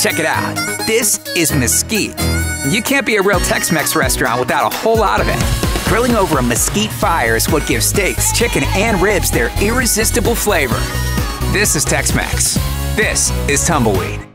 Check it out. This is mesquite. You can't be a real Tex Mex restaurant without a whole lot of it. Grilling over a mesquite fire is what gives steaks, chicken, and ribs their irresistible flavor. This is Tex Mex. This is Tumbleweed.